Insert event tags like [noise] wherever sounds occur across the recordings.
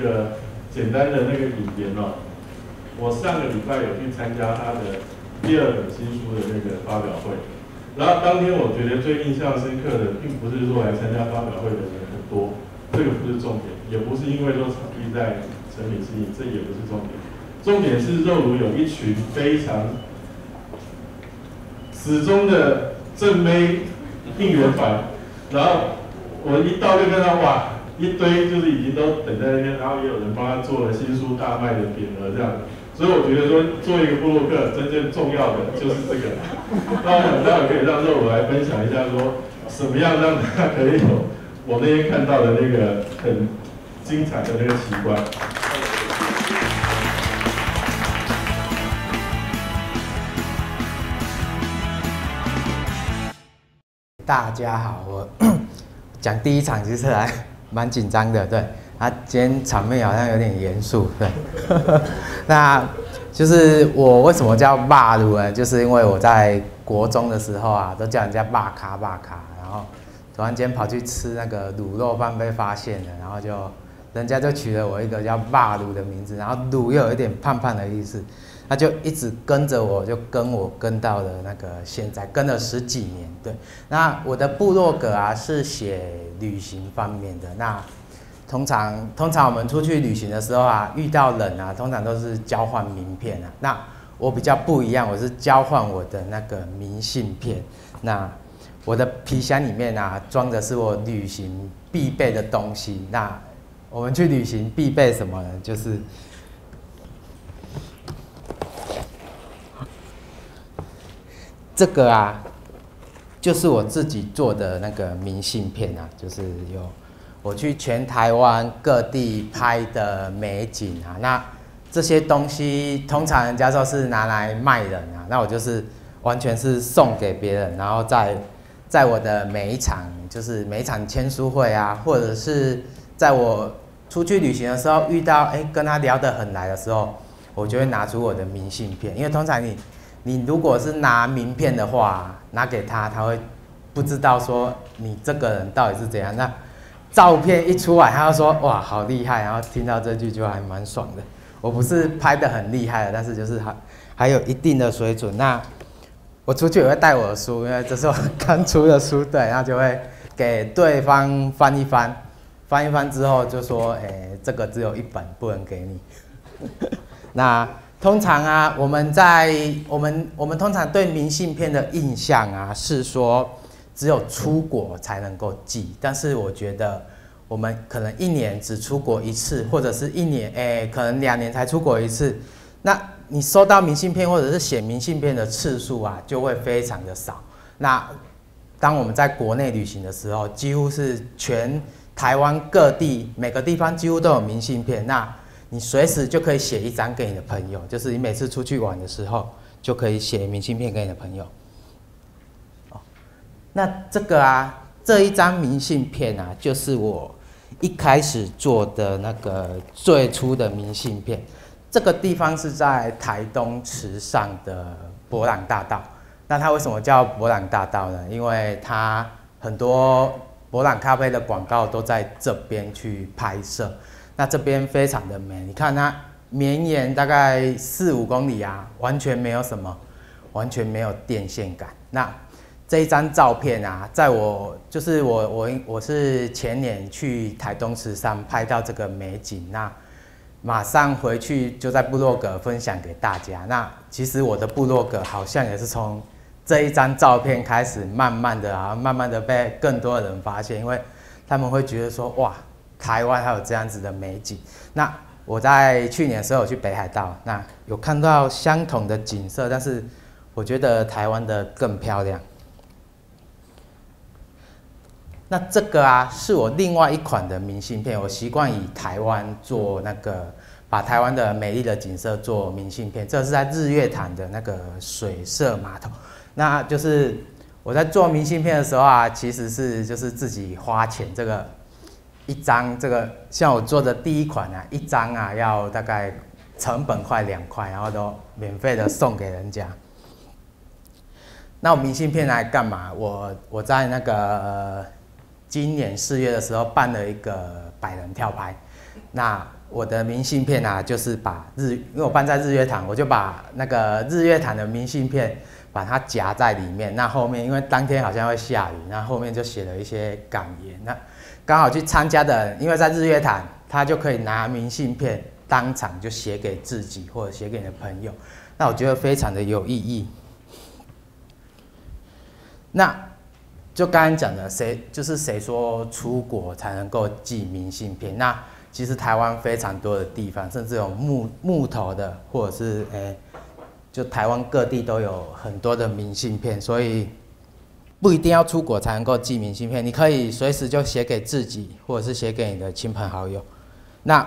一个简单的那个引言哦。我上个礼拜有去参加他的第二本新书的那个发表会，然后当天我觉得最印象深刻的，并不是说来参加发表会的人很多，这个不是重点，也不是因为说场地在成品之这也不是重点，重点是肉如有一群非常始终的正妹应援团，然后我一到就看到哇，一堆就是已经都等在那边，然后也有人帮他做了新书大卖的匾额这样。所以我觉得说，做一个布洛克真正重要的就是这个。[laughs] 那我想待会可以让肉我来分享一下，说什么样让他可以有我那天看到的那个很精彩的那个奇观。大家好，我 [coughs] 讲第一场就是来蛮紧张的，对。他，今天场面好像有点严肃，对。[laughs] 那就是我为什么叫霸卤呢？就是因为我在国中的时候啊，都叫人家霸卡霸卡，然后突然间跑去吃那个卤肉饭被发现了，然后就人家就取了我一个叫霸鲁的名字，然后鲁又有一点胖胖的意思，他就一直跟着我，就跟我跟到了那个现在，跟了十几年。对，那我的部落格啊是写旅行方面的那。通常，通常我们出去旅行的时候啊，遇到人啊，通常都是交换名片啊。那我比较不一样，我是交换我的那个明信片。那我的皮箱里面啊，装的是我旅行必备的东西。那我们去旅行必备什么呢？就是这个啊，就是我自己做的那个明信片啊，就是有。我去全台湾各地拍的美景啊，那这些东西通常人家说是拿来卖人啊，那我就是完全是送给别人，然后在在我的每一场就是每一场签书会啊，或者是在我出去旅行的时候遇到哎跟他聊得很来的时候，我就会拿出我的明信片，因为通常你你如果是拿名片的话，拿给他他会不知道说你这个人到底是怎样那。照片一出来，他就说哇好厉害，然后听到这句就还蛮爽的。我不是拍的很厉害的，但是就是还还有一定的水准。那我出去也会带我的书，因为这是我刚出的书，对，然后就会给对方翻一翻，翻一翻之后就说，哎，这个只有一本，不能给你。[laughs] 那通常啊，我们在我们我们通常对明信片的印象啊，是说。只有出国才能够寄，但是我觉得我们可能一年只出国一次，或者是一年诶，可能两年才出国一次。那你收到明信片或者是写明信片的次数啊，就会非常的少。那当我们在国内旅行的时候，几乎是全台湾各地每个地方几乎都有明信片，那你随时就可以写一张给你的朋友，就是你每次出去玩的时候就可以写明信片给你的朋友。哦那这个啊，这一张明信片啊，就是我一开始做的那个最初的明信片。这个地方是在台东池上的博朗大道。那它为什么叫博朗大道呢？因为它很多博朗咖啡的广告都在这边去拍摄。那这边非常的美，你看它绵延大概四五公里啊，完全没有什么，完全没有电线杆。那这一张照片啊，在我就是我我我是前年去台东池上拍到这个美景，那马上回去就在部落格分享给大家。那其实我的部落格好像也是从这一张照片开始，慢慢的啊，慢慢的被更多的人发现，因为他们会觉得说哇，台湾还有这样子的美景。那我在去年的时候去北海道，那有看到相同的景色，但是我觉得台湾的更漂亮。那这个啊，是我另外一款的明信片。我习惯以台湾做那个，把台湾的美丽的景色做明信片。这是在日月潭的那个水色码头。那就是我在做明信片的时候啊，其实是就是自己花钱。这个一张，这个像我做的第一款啊，一张啊要大概成本快两块，然后都免费的送给人家。那我明信片来干嘛？我我在那个。今年四月的时候办了一个百人跳拍，那我的明信片啊，就是把日，因为我办在日月潭，我就把那个日月潭的明信片把它夹在里面。那后面因为当天好像会下雨，那后面就写了一些感言。那刚好去参加的，因为在日月潭，他就可以拿明信片当场就写给自己或者写给你的朋友。那我觉得非常的有意义。那就刚刚讲的，谁就是谁说出国才能够寄明信片？那其实台湾非常多的地方，甚至有木木头的，或者是诶，就台湾各地都有很多的明信片，所以不一定要出国才能够寄明信片，你可以随时就写给自己，或者是写给你的亲朋好友。那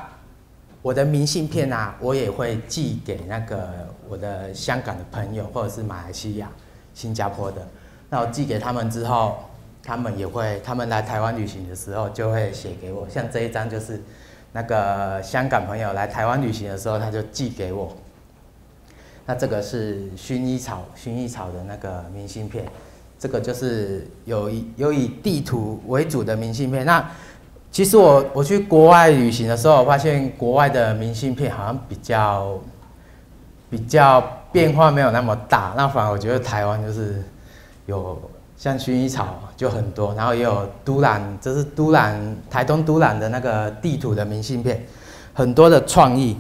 我的明信片啊，我也会寄给那个我的香港的朋友，或者是马来西亚、新加坡的。那我寄给他们之后，他们也会，他们来台湾旅行的时候就会写给我。像这一张就是那个香港朋友来台湾旅行的时候，他就寄给我。那这个是薰衣草，薰衣草的那个明信片，这个就是有以有以地图为主的明信片。那其实我我去国外旅行的时候，发现国外的明信片好像比较比较变化没有那么大。那反而我觉得台湾就是有像薰衣草就很多，然后也有都兰，这是都兰台东都兰的那个地图的明信片，很多的创意。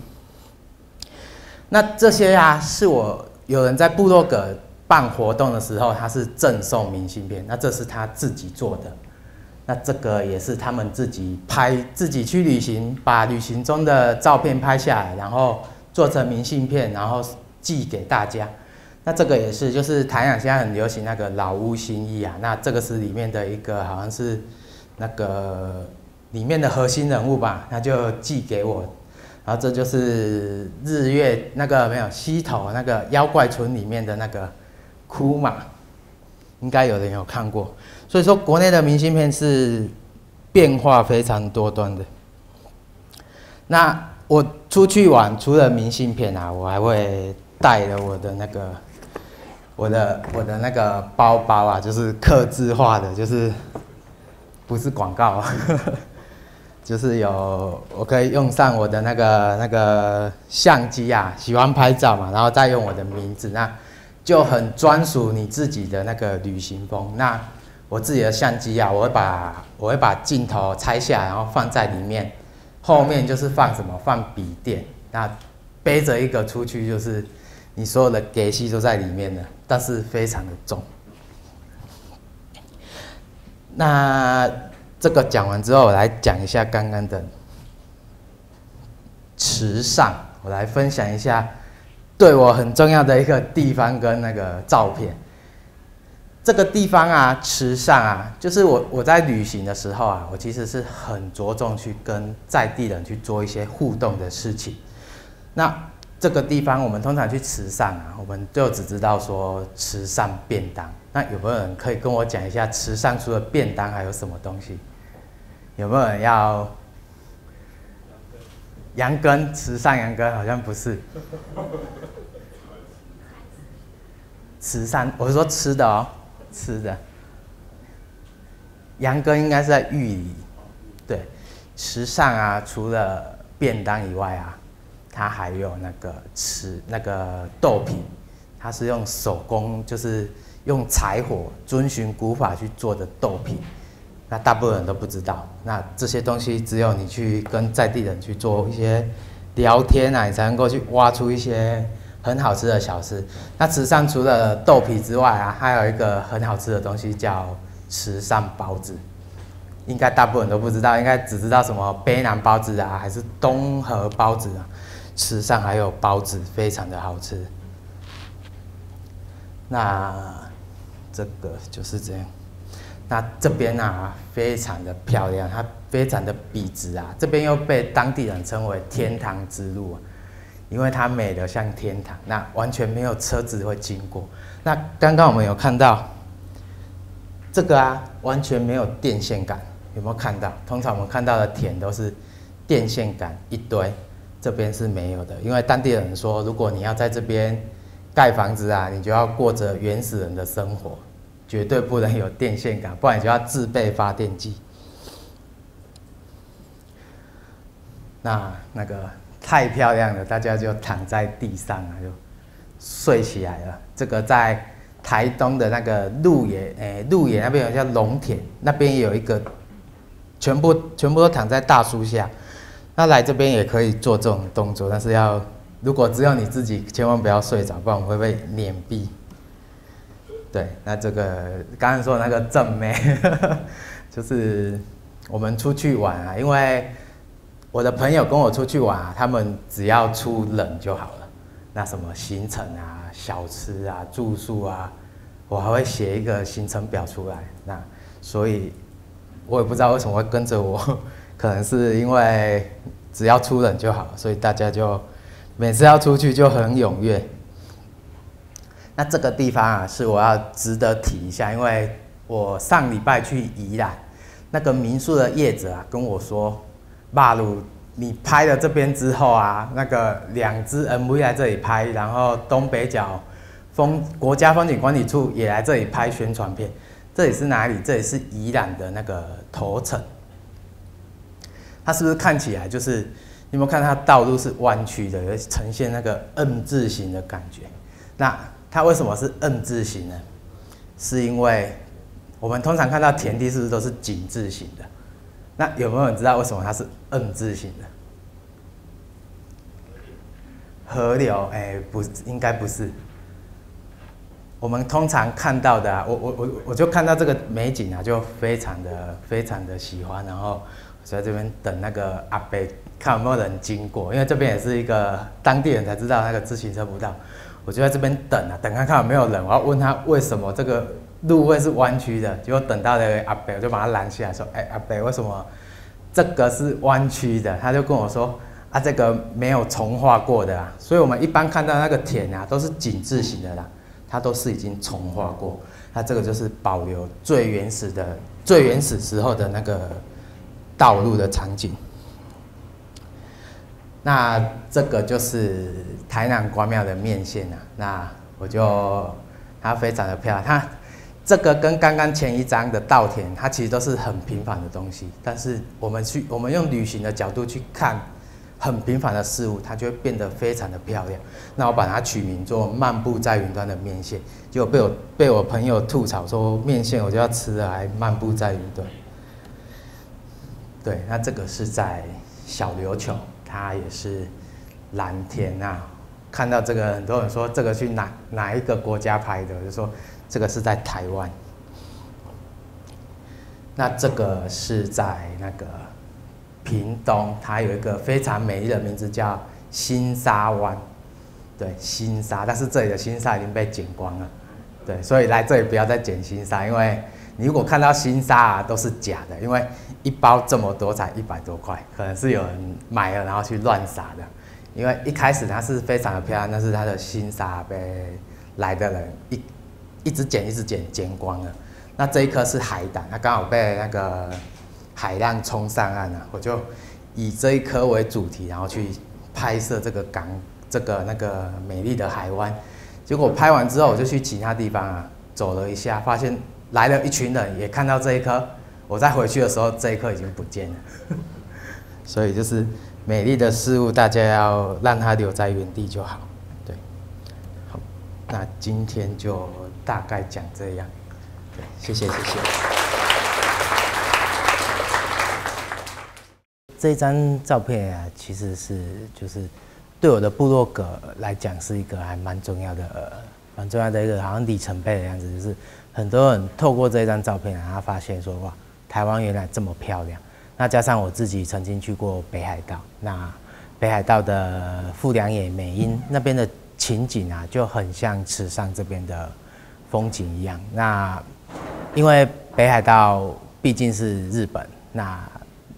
那这些呀，是我有人在部落格办活动的时候，他是赠送明信片，那这是他自己做的。那这个也是他们自己拍，自己去旅行，把旅行中的照片拍下来，然后做成明信片，然后寄给大家。那这个也是，就是台港现在很流行那个老屋新意啊。那这个是里面的一个，好像是那个里面的核心人物吧，那就寄给我。然后这就是日月那个没有西头那个妖怪村里面的那个哭马，应该有人有看过。所以说，国内的明信片是变化非常多端的。那我出去玩，除了明信片啊，我还会带了我的那个我的我的那个包包啊，就是刻字化的，就是不是广告啊，就是有我可以用上我的那个那个相机啊，喜欢拍照嘛，然后再用我的名字，那就很专属你自己的那个旅行风。那我自己的相机啊，我会把我会把镜头拆下，然后放在里面，后面就是放什么放笔电，那背着一个出去就是你所有的给息都在里面的，但是非常的重。那这个讲完之后，我来讲一下刚刚的慈善，我来分享一下对我很重要的一个地方跟那个照片。这个地方啊，慈善啊，就是我我在旅行的时候啊，我其实是很着重去跟在地人去做一些互动的事情。那这个地方我们通常去慈善啊，我们就只知道说慈善便当。那有没有人可以跟我讲一下慈善除了便当还有什么东西？有没有要羊羹？池上羊羹好像不是。池上，我是说吃的哦。吃的，羊羹应该是在玉里，对，池上啊，除了便当以外啊，它还有那个吃那个豆皮，它是用手工，就是用柴火遵循古法去做的豆皮，那大部分人都不知道，那这些东西只有你去跟在地人去做一些聊天啊，你才能够去挖出一些。很好吃的小吃。那池上除了豆皮之外啊，还有一个很好吃的东西叫池上包子。应该大部分人都不知道，应该只知道什么卑南包子啊，还是东河包子啊。池上还有包子，非常的好吃。那这个就是这样。那这边啊，非常的漂亮，它非常的笔直啊。这边又被当地人称为天堂之路啊。因为它美得像天堂，那完全没有车子会经过。那刚刚我们有看到这个啊，完全没有电线杆，有没有看到？通常我们看到的田都是电线杆一堆，这边是没有的。因为当地人说，如果你要在这边盖房子啊，你就要过着原始人的生活，绝对不能有电线杆，不然就要自备发电机。那那个太漂亮了，大家就躺在地上啊，就睡起来了。这个在台东的那个鹿野，哎，鹿野那边有叫龙田，那边也有一个，全部全部都躺在大树下。那来这边也可以做这种动作，但是要如果只有你自己，千万不要睡着，不然会被碾毙。对，那这个刚刚说的那个正妹，[laughs] 就是我们出去玩啊，因为我的朋友跟我出去玩啊，他们只要出冷就好了。那什么行程啊、小吃啊、住宿啊，我还会写一个行程表出来。那所以，我也不知道为什么会跟着我，可能是因为只要出冷就好，所以大家就每次要出去就很踊跃。那这个地方啊，是我要值得提一下，因为我上礼拜去宜兰，那个民宿的业者啊跟我说，马鲁，你拍了这边之后啊，那个两只 MV 来这里拍，然后东北角风国家风景管理处也来这里拍宣传片，这里是哪里？这里是宜兰的那个头城，它是不是看起来就是你有没有看它道路是弯曲的，呈现那个 N 字形的感觉？那它为什么是 N 字形呢？是因为我们通常看到田地是不是都是井字形的？那有没有人知道为什么它是 N 字形的？河流？哎，不，应该不是。我们通常看到的，啊，我我我我就看到这个美景啊，就非常的非常的喜欢，然后在这边等那个阿伯看有没有人经过，因为这边也是一个当地人才知道那个自行车步道。我就在这边等啊，等看看有没有人。我要问他为什么这个路会是弯曲的。结果等到了阿北，我就把他拦下来说：“哎，阿北，为什么这个是弯曲的？”他就跟我说：“啊，这个没有重化过的啊。所以我们一般看到那个田啊，都是紧致型的啦，它都是已经重化过。它这个就是保留最原始的、最原始时候的那个道路的场景。”那这个就是台南关庙的面线啊，那我就它非常的漂亮。它这个跟刚刚前一张的稻田，它其实都是很平凡的东西，但是我们去我们用旅行的角度去看很平凡的事物，它就会变得非常的漂亮。那我把它取名做漫步在云端的面线，结果被我被我朋友吐槽说面线我就要吃了，还漫步在云端。对，那这个是在小琉球。它也是蓝天呐，看到这个，很多人说这个去哪哪一个国家拍的，我就说这个是在台湾。那这个是在那个屏东，它有一个非常美丽的名字叫新沙湾，对，新沙，但是这里的新沙已经被剪光了，对，所以来这里不要再捡新沙，因为你如果看到新沙啊，都是假的，因为。一包这么多才一百多块，可能是有人买了然后去乱撒的。因为一开始它是非常的漂亮，但是它的新沙被来的人一一直捡一直捡捡光了。那这一颗是海胆，它刚好被那个海浪冲上岸了。我就以这一颗为主题，然后去拍摄这个港这个那个美丽的海湾。结果拍完之后，我就去其他地方啊走了一下，发现来了一群人也看到这一颗。我再回去的时候，这一刻已经不见了。[laughs] 所以就是美丽的事物，大家要让它留在原地就好。对，好，那今天就大概讲这样。对，谢谢谢谢。这张照片啊，其实是就是对我的部落格来讲是一个还蛮重要的，蛮重要的一个好像里程碑的样子，就是很多人透过这张照片，然后发现说哇。台湾原来这么漂亮，那加上我自己曾经去过北海道，那北海道的富良野美瑛那边的情景啊，就很像池上这边的风景一样。那因为北海道毕竟是日本，那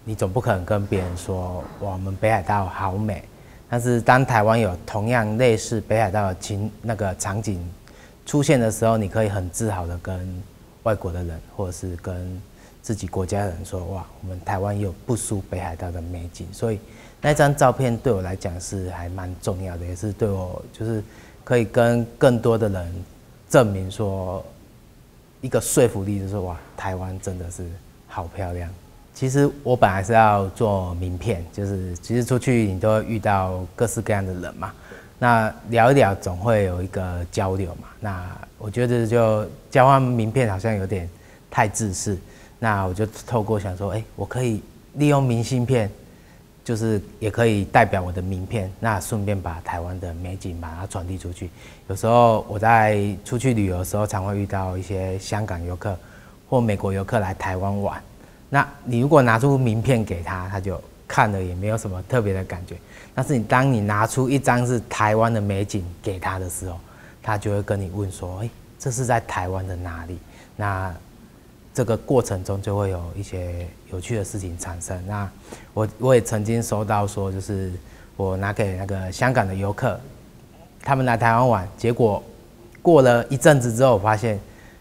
你总不可能跟别人说我们北海道好美。但是当台湾有同样类似北海道的情那个场景出现的时候，你可以很自豪的跟外国的人，或者是跟自己国家的人说哇，我们台湾有不输北海道的美景，所以那张照片对我来讲是还蛮重要的，也是对我就是可以跟更多的人证明说一个说服力，就是哇，台湾真的是好漂亮，其实我本来是要做名片，就是其实出去你都会遇到各式各样的人嘛，那聊一聊总会有一个交流嘛。那我觉得就交换名片好像有点太自私，那我就透过想说，哎，我可以利用明信片，就是也可以代表我的名片，那顺便把台湾的美景把它传递出去。有时候我在出去旅游的时候，常会遇到一些香港游客或美国游客来台湾玩。那你如果拿出名片给他，他就看了也没有什么特别的感觉。但是你当你拿出一张是台湾的美景给他的时候，他就会跟你问说：“哎，这是在台湾的哪里？”那这个过程中就会有一些有趣的事情产生。那我我也曾经收到说，就是我拿给那个香港的游客，他们来台湾玩，结果过了一阵子之后，我发现。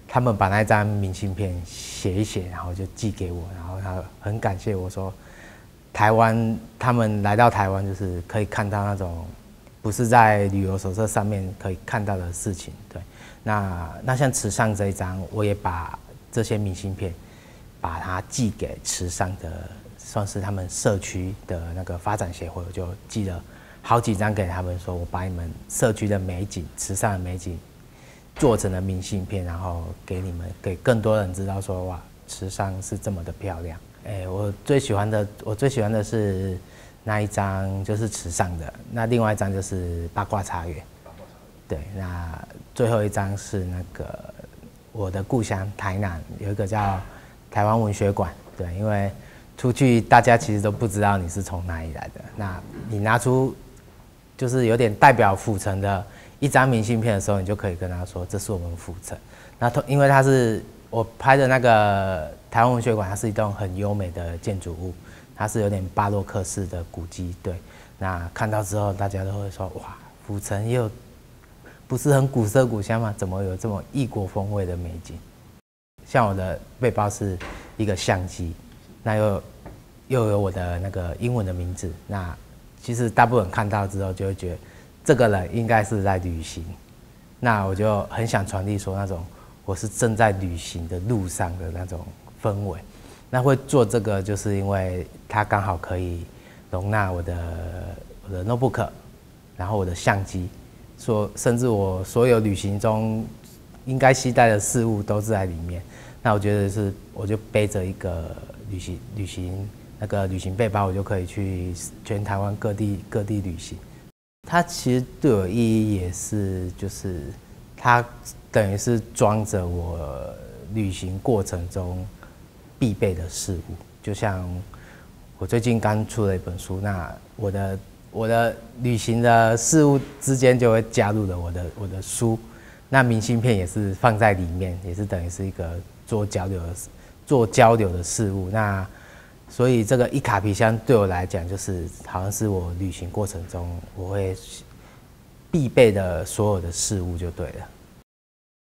他们把那张明信片写一写，然后就寄给我，然后他很感谢我说，台湾他们来到台湾就是可以看到那种不是在旅游手册上面可以看到的事情。对，那那像池上这一张，我也把这些明信片把它寄给池上的，算是他们社区的那个发展协会，我就寄了好几张给他们，说我把你们社区的美景、池上的美景。做成了明信片，然后给你们，给更多人知道说哇，池上是这么的漂亮。哎，我最喜欢的，我最喜欢的是那一张，就是池上的。那另外一张就是八卦茶园。对，那最后一张是那个我的故乡台南有一个叫台湾文学馆。对，因为出去大家其实都不知道你是从哪里来的，那你拿出就是有点代表府城的。一张明信片的时候，你就可以跟他说：“这是我们府城。”那他因为它是我拍的那个台湾文学馆，它是一栋很优美的建筑物，它是有点巴洛克式的古迹。对，那看到之后，大家都会说：“哇，府城又不是很古色古香吗？怎么有这么异国风味的美景？”像我的背包是一个相机，那又又有我的那个英文的名字。那其实大部分看到之后，就会觉得。这个人应该是在旅行，那我就很想传递说那种我是正在旅行的路上的那种氛围。那会做这个，就是因为它刚好可以容纳我的我的 notebook，然后我的相机，说甚至我所有旅行中应该携带的事物都是在里面。那我觉得是，我就背着一个旅行旅行那个旅行背包，我就可以去全台湾各地各地旅行。它其实对我意义也是，就是它等于是装着我旅行过程中必备的事物。就像我最近刚出了一本书，那我的我的旅行的事物之间就会加入了我的我的书，那明信片也是放在里面，也是等于是一个做交流的做交流的事物。那所以这个一卡皮箱对我来讲，就是好像是我旅行过程中我会必备的所有的事物就对了。